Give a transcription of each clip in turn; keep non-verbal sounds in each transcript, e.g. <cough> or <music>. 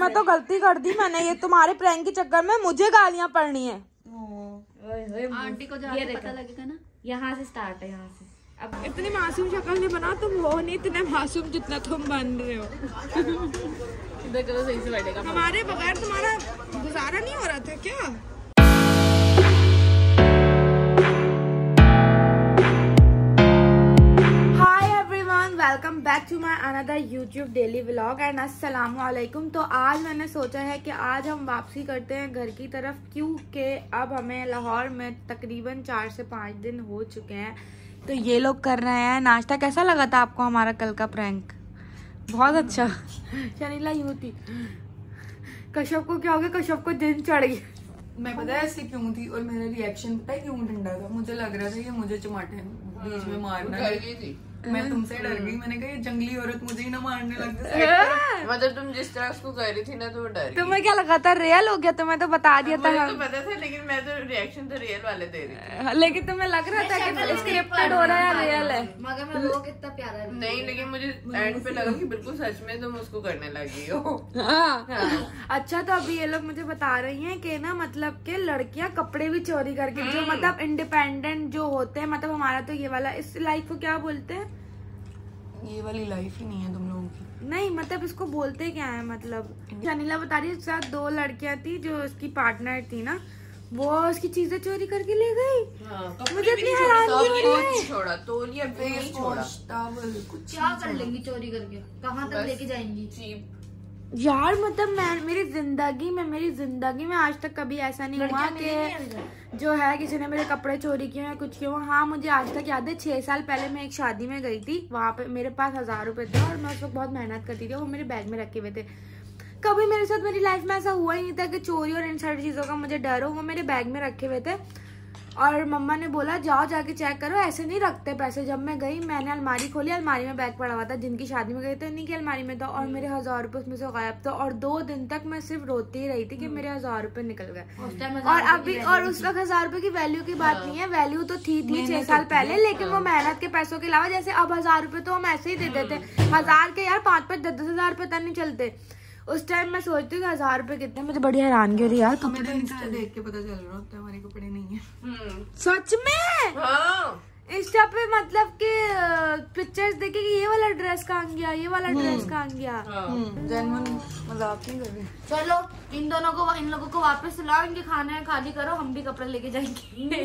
मैं तो गलती कर दी मैंने ये तुम्हारे प्रैंक के चक्कर में मुझे गालियाँ पड़नी है। आंटी को पता लगेगा ना यहाँ से स्टार्ट है यहाँ से। अब इतनी मासूम शक्ल नहीं बना तुम हो नहीं इतने मासूम जितना तुम बन रहे हो। देखो सही से बैठेगा। हमारे बगैर तुम्हारा गुजारा नहीं हो रहा था क्या? Back to my another YouTube daily vlog and अस्सलाम वालेकुम तो आज मैंने सोचा है कि आज हम वापसी करते हैं घर की तरफ़ क्योंकि अब हमें लाहौर में तकरीबन चार से पाँच दिन हो चुके हैं। तो ये लोग कर रहे हैं नाश्ता। कैसा लगा था आपको हमारा कल का प्रैंक? बहुत अच्छा। शनीला यूँ थी। कश्यप को क्या हो गया? कश्यप को दिन चढ़ गया। मैं पता है ऐसे क्यों थी? और मेरा रिएक्शन पता है क्यों ठंडा था? मुझे लग रहा था कि मुझे चमाटे बीच में मारना मैं तुमसे डर गई मैंने कहा ये जंगली औरत मुझे ही ना मारने लग जाए। मतलब तुम जिस तरह उसको कर रही थी ना तो डर तुम्हें क्या लगा था रियल हो गया? तुम्हें तो बता दिया था मुझे तो पता था लेकिन मैं तो रिएक्शन तो रियल वाले दे रही थी। लेकिन तुम्हें लग रहा था कि स्क्रिप्टेड हो रहा है रियल है। मगर मैं वो कितना प्यारा नहीं लेकिन मुझे एंड पे लगा कि बिल्कुल सच में तुम उसको करने लगी हो। हाँ। अच्छा तो अभी ये लोग मुझे बता रही हैं कि ना मतलब कि लड़कियाँ कपड़े भी चोरी करके जो मतलब इंडिपेंडेंट जो होते हैं मतलब हमारा तो ये वाला इस लाइफ को क्या बोलते हैं? ये वाली लाइफ ही नहीं है तुम लोगों की। नहीं मतलब इसको बोलते क्या है मतलब? शनीला बता रही है साथ दो लड़कियाँ थी जो उसकी पार्टनर थी ना वो उसकी चीज़ें चोरी करके ले गई। मुझे इतनी हैरानी हो रही है। छोड़ा तोलिया छोड़ा। कुछ क्या कर लेंगी चोरी करके? कहाँ तक लेके जाएँगी? यार मतलब मैं मेरी ज़िंदगी में मेरी ज़िंदगी में आज तक कभी ऐसा नहीं हुआ कि जो है किसी ने मेरे कपड़े चोरी किए या कुछ किया हाँ। मुझे आज तक याद है छह साल पहले मैं एक शादी में गई थी। वहाँ पे मेरे पास हज़ार रुपए थे और मैं उस वक्त बहुत मेहनत करती थी वो मेरे बैग में रखे हुए थे। कभी मेरे साथ मेरी लाइफ में ऐसा हुआ ही नहीं था कि चोरी और इन सारी चीज़ों का मुझे डर हो वो मेरे बैग में रखे हुए थे। और मम्मा ने बोला जाओ जाके चेक करो ऐसे नहीं रखते पैसे। जब मैं गई मैंने अलमारी खोली अलमारी में बैग पड़ा हुआ था। जिनकी शादी में गई थी उन्हीं की अलमारी में था और मेरे हज़ार रुपए उसमें से गायब था और दो दिन तक मैं सिर्फ़ रोती ही रही थी कि मेरे हज़ार रुपए निकल गए। और अभी और उस वक्त हज़ार रुपए की वैल्यू की बात नहीं है। वैल्यू तो थी थी छह साल पहले लेकिन वो मेहनत के पैसों के अलावा जैसे अब हज़ार रुपए तो हम ऐसे ही दे देते हज़ार के यार पाँच पाँच दस दस हज़ार रुपए तक नहीं चलते। उस टाइम मैं सोचती हूँ कि हज़ार रुपए कितने मुझे बड़ी हैरानगी हो रही यार तो इंस्टा देख के पता चल रहा होता है हमारे कपड़े नहीं है। सच में? हाँ। इंस्टा पे मतलब कि पिक्चर्स देखे कि ये वाला ड्रेस कहाँ गया ये वाला ड्रेस कहाँ गया। जेनवन मज़ाक नहीं कर रही चलो इन दोनों को इन लोगों को वापस लाओ इनके खाने खाली करो हम भी कपड़े लेके जाएँगे।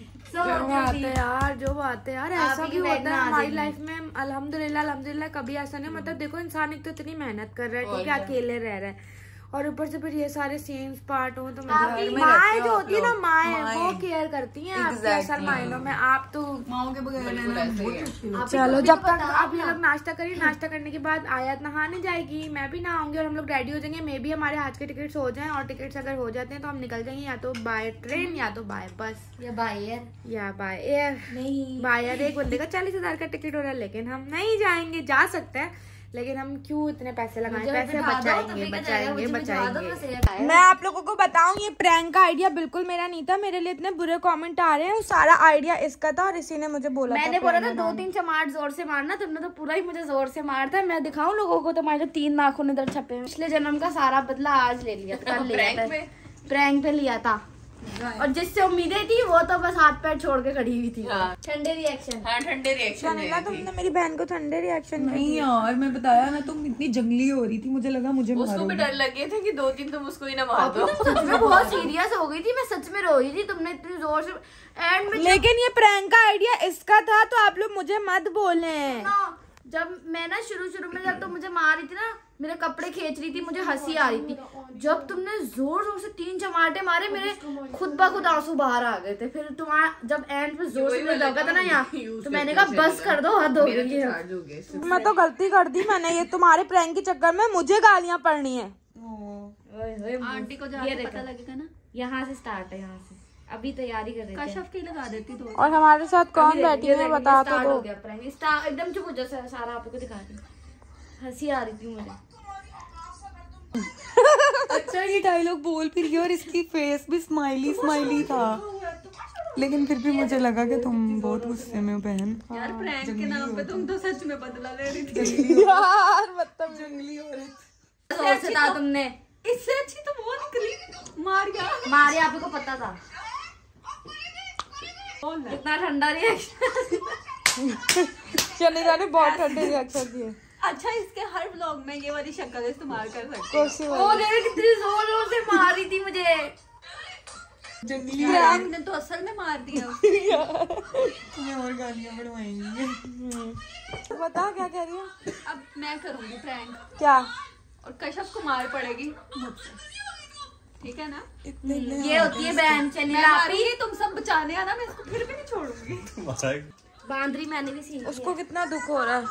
<laughs> So, जो बात है। यार जो बात है यार ऐसा भी होता है हमारी लाइफ में अल्हम्दुलिल्लाह अल्हम्दुलिल्लाह कभी ऐसा नहीं मतलब देखो इंसान एक तो इतनी मेहनत कर रहा है ठीक है अकेले रह रहे है। और ऊपर से फिर ये सारे सेम पार्ट हो तो मतलब माए जो होती है ना माए वो केयर करती हैं आपके असल मायनों में। आप तो माओ के बगैर है चलो जब तक आप ये लोग नाश्ता करिए नाश्ता करने के बाद आयत नहाने जाएगी मैं भी नहाऊँगी और हम लोग रेडी हो जाएँगे। मे भी हमारे आज के टिकट्स हो जाएँ और टिकट्स अगर हो जाते हैं तो हम निकल जाएँगे या तो बाय ट्रेन या तो बाय बस या भाई यार या बाय एयर नहीं। बाय एयर एक बंदे का चालीस हज़ार का टिकट हो रहा है लेकिन हम नहीं जाएँगे जा सकते हैं। लेकिन हम क्यों इतने पैसे लगाएँ? पैसे बचाएँगे बचाएँगे बचाएँगे। मैं आप लोगों को बताऊँ ये प्रैंक का आइडिया बिल्कुल मेरा नहीं था मेरे लिए इतने बुरे कमेंट आ रहे हैं सारा आइडिया इसका था और इसी ने मुझे बोला मैंने बोला था दो तीन चमाट ज़ोर से मारना तुमने तो पूरा ही मुझे ज़ोर से मार था। मैं दिखाऊँ लोगों को तुम्हारे जो तीन नाखून इधर छपे पिछले जन्म का सारा बदला आज ले लिया <laughs> लिया था प्रैंक पे लिया था। और जिससे उम्मीदें थी वो तो बस हाथ पैर छोड़ के खड़ी हुई थी। हाँ। ठंडे रिएक्शन हाँ ठंडे रिएक्शन तुमने मेरी बहन को ठंडे रिएक्शन नहीं यार मैं बताया ना तुम इतनी जंगली हो रही थी मुझे लगा मुझे उसको भी डर लग गया था कि दो तीन तुम उसको ही ना मार दो। सच में बहुत सीरियस हो गई थी मैं सच में रो रही थी तुमने इतनी ज़ोर से एंड लेकिन ये प्रैंक का आइडिया इसका था तो आप लोग मुझे मत बोले। जब मैं ना शुरू शुरू में जब तुम मुझे मार रही थी ना मेरे कपड़े खींच रही थी मुझे हँसी आ रही थी। जब तुमने ज़ोर ज़ोर से तीन चमाटे मारे मेरे खुद ब खुद आँसू बाहर आ गए थे। फिर तुम्हारा जब एंड पे ज़ोर से लगा था ना यहाँ तो मैंने कहा बस कर दो हद हो गई तो। मैं तो गलती कर दी मैंने ये तुम्हारे प्रैंक के चक्कर में मुझे गालियाँ पड़नी है। आंटी को जाके पता लगेगा ना। यहाँ से स्टार्ट है यहाँ से। अभी तैयारी कर रही थी कशफ की लगा देती तो और हमारे साथ कौन बैठी है बता तो दो। हो गया एकदम चुप हो जाओ सारा- आपको दिखा रही हँसी आ रही थी मुझे। अच्छा ये डायलॉग बोल फिर रही और इसकी फेस भी स्माइली स्माइली था। लेकिन फिर भी मुझे लगा कि तुम बहुत गुस्से में हो बहन। यार प्रैंक के नाम पे तुम तो सच में बदला ले रही थी। यार मतलब जंगली औरत तुमने इससे अच्छी तो वो निकली। मार गया। मारे आप को पता था। कितना ठंडा रिएक्शन चने जाने बहुत ठंडे रिएक्शन दिए। अच्छा इसके हर व्लॉग में ये वाली शक्ल इस्तेमाल कर सकते वो देख कितनी ज़ोर ज़ोर से मारी थी मुझे। ने तो असल में मार दिया। तुम्हें और गालियाँ बढ़वाएँगी। बता क्या कह रही है? अब मैं करूँगी प्रैंक क्या? और कश्यप को मार पड़ेगी ठीक है ना? ये होती है बहन चनीला तुम सब बचाने आना मैं इसको फिर भी नहीं छोड़ूँगी। बांदरी मैंने भी सीखी उसको कितना दुख हो रहा है?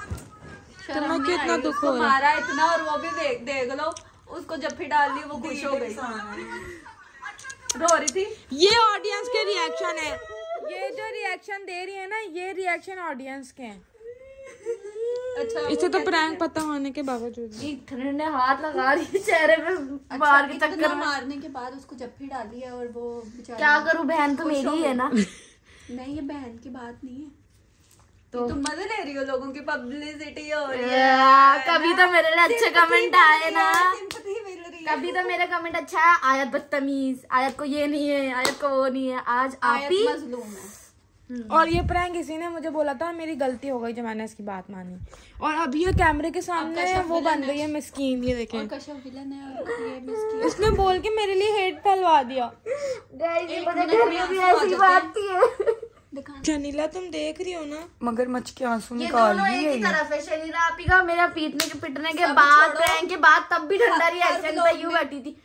तुम्हें कितना दुख हो रहा है? इतना और वो भी देख देख लो। उसको जफ्फी डाल दी वो खुश हो गई। रो रही थी? ये ऑडियंस के रिएक्शन है। ये जो रिएक्शन दे रही है ना ये रिएक्शन ऑडियंस के हैं। अच्छा इसे तो प्रैंक पता होने के बावजूद। भी। ने हाथ लगा रही चेहरे पे अच्छा, मार के चक्कर मारने के बाद उसको जफ्फी डाली है और वो क्या करूँ बहन तो मेरी ही है ना? <laughs> नहीं ये बहन की बात नहीं है। तो तुम मज़े ले रही हो लोगों की पब्लिसिटी हो रही है कभी तो मेरे लिए अच्छे कमेंट आए ना। कभी तो मेरा कमेंट अच्छा है आयत बदतमीज आयत को ये नहीं है आयत को वो नहीं है। आज आप ही मजलूम है। और ये प्रैंक किसी ने मुझे बोला था मेरी गलती हो गई जो मैंने इसकी बात मानी। और अब ये कैमरे के सामने वो बन गई है मिस्कीन ये देखें। उसने कश्यप विलन है और ये मिस्की इसने बोल के मेरे लिए हेट फैलवा दिया। है जनीला तुम देख रही हो ना? मगरमच्छ के आँसू ये निकाल दोनों रही एक है ही। तरफ़ है शरीरा आपी का मेरा पीटने के पिटने के बाद प्रैंक के बाद तब भी ठंडा रिएक्शन vlog पे यूँ बैठी थी।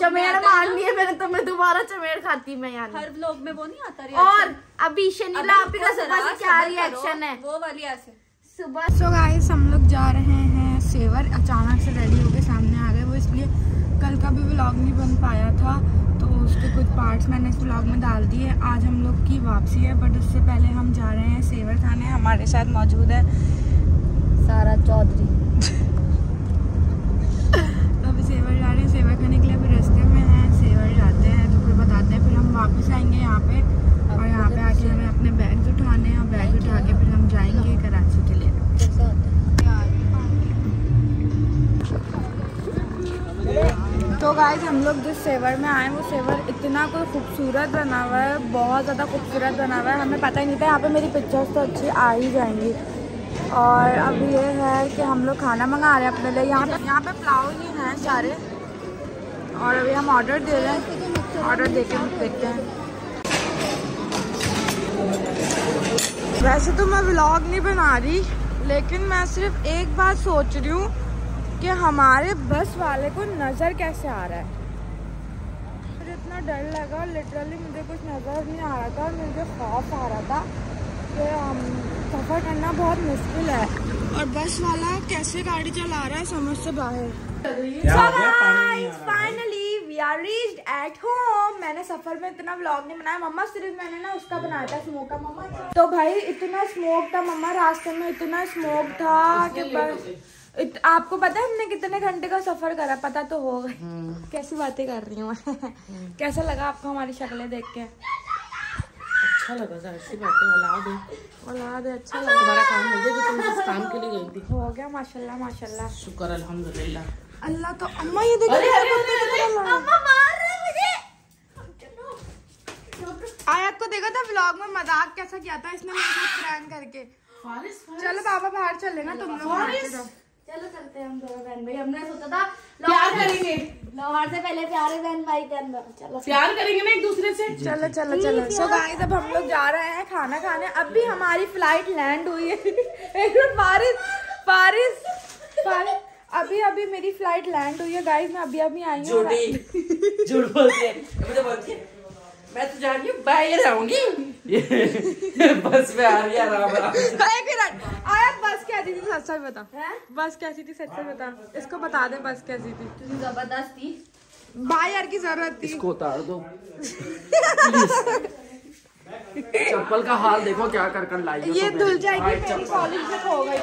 चमेड़ मार लिए मैंने तो मैं दोबारा चमेड़ खाती मैं यार। हर व्लॉग में वो नहीं आता और अभी शनीला आपी का रुको सुबह से क्या रिएक्शन है? वो वाली ऐसे। सुबह सो गाइस हम लोग जा रहे हैं सेवर अचानक से रेडी होके सामने आ गए वो इसलिए कल का भी व्लॉग नहीं बन पाया था तो पार्ट्स मैंने इस ब्लॉग में डाल दिए आज हम लोग की वापसी है बट उससे पहले हम जा रहे हैं सेवर थाने। हमारे साथ मौजूद है सारा चौधरी तो अभी सेवर जा रहे हैं सेवर खाने के लिए अभी रास्ते में हैं सेवर जाते हैं तो फिर बताते हैं फिर हम वापस आएँगे यहाँ पे और यहाँ पे आके हमें अपने बैग्स उठाने हैं और बैग उठा के फिर हम जाएँगे कराची के लिए कैसा होता है तो गाइज़ हम लोग जिस सेवर में आए वो सेवर इतना कोई खूबसूरत बना हुआ है, बहुत ज़्यादा खूबसूरत बना हुआ है। हमें पता ही नहीं था, यहाँ पे मेरी पिक्चर्स तो अच्छी आ ही जाएँगी। और अब ये है कि हम लोग खाना मंगा रहे हैं अपने लिए। यहाँ पे यहाँ पे पुलाव ही हैं सारे। और अभी हम ऑर्डर दे रहे हैं। ऑर्डर दे के देखते हैं। वैसे तो मैं ब्लॉग नहीं बना रही, लेकिन मैं सिर्फ़ एक बात सोच रही हूँ कि हमारे बस वाले को नज़र कैसे आ रहा है? मुझे इतना डर लगा लिटरली मुझे कुछ नज़र नहीं आ रहा था और मुझे खौफ आ रहा था कि हम सफ़र करना बहुत मुश्किल है। और बस वाला कैसे गाड़ी चला रहा है समझ से बाहर। Finally we are reached at home मैंने सफ़र में इतना व्लॉग नहीं बनाया। मम्मा सिर्फ़ मैंने ना उसका बनाया था स्मोक का। मम्मा तो भाई इतना स्मोक था। मम्मा रास्ते में इतना स्मोक था कि बस इत, आपको पता है हमने कितने घंटे का सफ़र करा? पता तो होगा। कैसी बातें कर रही हूँ कैसा लगा आपको हमारी शक्लें देख के? अच्छा लगा ज़ाहिर सी बात औलाद है। औलाद है, अच्छा लगा। तुम्हारा काम हो गया जो तुम जिस काम के लिए गई थी। हो गया माशाल्लाह माशाल्लाह। शुक्र अल्हम्दुलिल्लाह। अल्लाह तो अम्मा ये देखो आयत को देखा था व्लॉग में मज़ाक कैसा किया था इसने मेरे साथ प्रैंक करके? चलो बाबा बाहर चले ना तुम लोग। चलो चलते हैं हम दोनों बहन भाई। हमने सोचा था प्यार करेंगे। लोहार से पहले प्यारे बहन भाई के अंदर चलो। प्यार करेंगे ना एक दूसरे से? चलो चलो चलो। सो गाइस अब हम लोग जा रहे हैं खाना खाने। अब भी हमारी फ़्लाइट लैंड हुई है। एक मिनट पारिस पारिस पारिस अभी अभी मेरी फ़्लाइट लैंड हुई है। गाइस मैं अभी अभी आई हूँ। <laughs> मैं तो जा रही हूँ बाय रहूँगी बस में आ रही है आराम आराम एक मिनट। आया बस कैसी थी? सच सच बता। बस कैसी थी? सच सच बता। इसको बता दे बस कैसी थी? ज़बरदस्त। थी यार की ज़रूरत थी। इसको उतार दो। <laughs> चप्पल का हाल देखो क्या कर कर लाई ये तो धुल जाएगी भाई, मेरी कॉलेज में खो गई।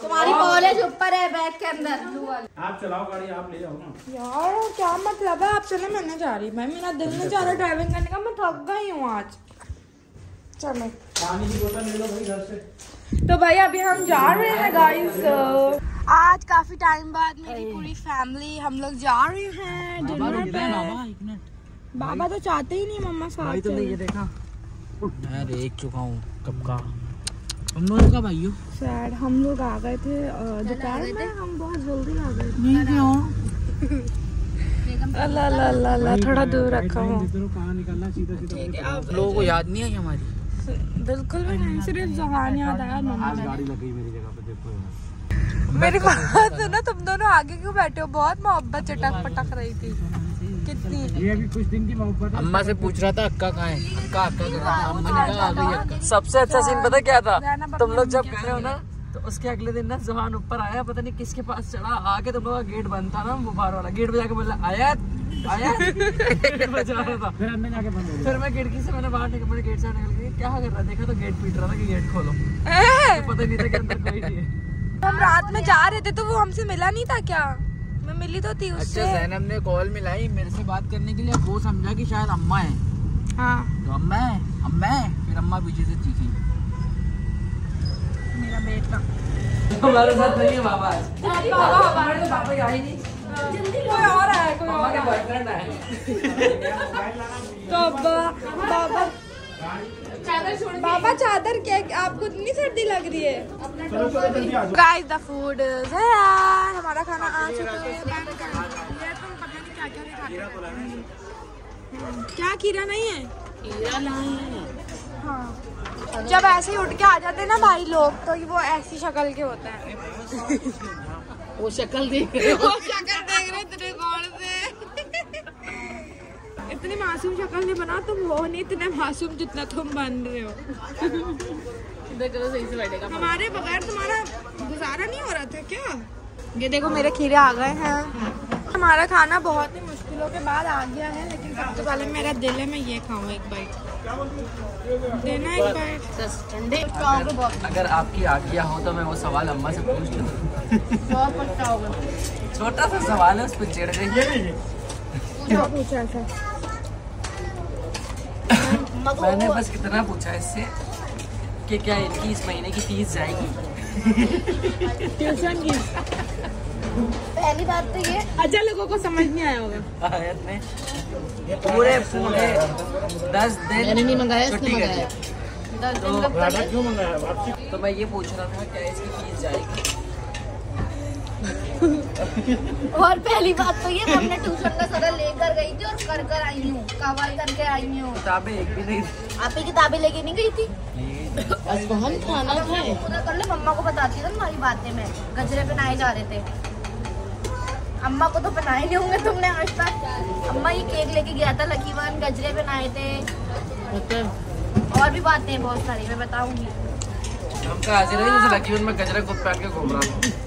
तुम्हारी कॉलेज ऊपर है बैग के अंदर। आप चलाओ गाड़ी आप ले जाओ ना। यार क्या मतलब है? आप चले मैं नहीं जा रही। भाई मेरा दिल नहीं चाह रहा ड्राइविंग करने का। मैं थक गई हूँ आज। चलो। पानी की बोतल ले लो भाई घर से। तो भाई अभी हम जा रहे हैं गाइस आज काफ़ी टाइम बाद मेरी पूरी फैमिली हम लोग जा रहे हैं डिनर पे। बाबा तो चाहते ही नहीं मम्मा साथ चले। देखा? मैं देख चुका हूँ कब का हम लोगों का भाइयों सैड हम लोग आ गए थे दोपहर में? हम बहुत जल्दी आ गए थे। अल्लाह अल्लाह अल्लाह अल्लाह थोड़ा दूर रखा। हूँ लोगों को याद नहीं आई हमारी। बिल्कुल भी नहीं सिर्फ़ जहान याद आया मम्मा मेरी बात सुनो <laughs> तुम दोनों आगे क्यों बैठे हो? बहुत मोहब्बत चटक पटक रही थी। कितनी अम्मा से पूछ रहा था अक्का कहाँ है? अक्का अक्का कर रहा था अम्मा ने कहा आ गई अक्का सबसे अच्छा सीन पता क्या था? तुम लोग जब गए हो ना तो उसके अगले दिन ना जहान ऊपर आया पता नहीं किसके पास चढ़ा आके तुम लोग का गेट बंद था ना वो बाहर वाला गेट बजा के बोला आया आया। <laughs> गेट बजा रहा था। फिर अंदर जाके बंद फिर मैं खिड़की से मैंने बाहर निकल गेट से निकल के क्या कर रहा देखा तो गेट पीट रहा था कि गेट खोलो। <laughs> पता नहीं था कि अंदर कोई नहीं है। हम रात में जा रहे थे तो वो हमसे मिला नहीं था क्या? मैं मिली तो थी उससे। अच्छा जैनब ने कॉल मिलाई मेरे से बात करने के लिए। वो समझा कि शायद अम्मा है। हाँ। तो अम्मा है अम्मा है फिर अम्मा पीछे से चीखी मेरा बेटा। हमारे साथ नहीं है बाबा आज। बाबा हमारे तो पापा यहाँ ही नहीं। कोई और आया कोई और के आया। तो बा- बाबा बाबा चादर क्या आपको इतनी सर्दी लग रही है। गाइस द फ़ूड यार हमारा खाना आ चुका है। कर तुम पता नहीं क्या हो। खीरा नहीं है? खीरा नहीं है। हाँ। जब ऐसे ही उठ के आ जाते हैं ना भाई लोग तो वो ऐसी शक्ल के होते हैं। वो शक्ल देख वो शक्ल इतनी मासूम शक्ल नहीं बना तुम हो नहीं इतने मासूम जितना तुम बन रहे हो। देखो सही से बैठेगा। हमारे बगैर तुम्हारा गुजारा नहीं हो रहा था क्या? ये देखो मेरे खीरे आ गए हैं। हमारा खाना बहुत ही मुश्किलों के बाद आ गया है लेकिन सबसे पहले मेरा दिल है मैं ये खाऊं एक बाइट देना एक बाइट ठंडे। अगर आपकी आज्ञा हो तो मैं वो सवाल अम्मा से पूछ लूँ। छोटा सा सवाल है उस पर चिढ़ गई। पूछा था मैंने बस इतना पूछा इससे कि क्या इनकी इस महीने की फ़ीस जाएगी? ट्यूशन की। पहली बात तो ये अच्छा लोगों को समझ नहीं आया होगा। आयत में पूरे पूरे दस दिन नहीं मंगाया छुट्टी कर दी। दस दिन कब पहले तो मैं ये पूछ रहा था क्या इसकी फ़ीस जाएगी? और पहली बात तो ये हमने ट्यूशन का सदर लेकर गई थी और कर कर आई हूँ कवाई करके आई हूँ। किताबें एक भी नहीं थी। आप ही किताबें लेके नहीं गई थी? हम खाना खाए पूरा कर ले मम्मा को बताती था तुम्हारी बातें में गजरे पहनाए जा रहे थे। अम्मा को तो पहनाए नहीं होंगे तुमने आज तक। अम्मा ये केक लेके गया था लकीवन गजरे पहनाए थे। मतलब और भी बातें बहुत सारी मैं बताऊँगी। हम कहा हाजिर है जैसे लकीवन में गजरा खुद पहन के घूम रहा हूँ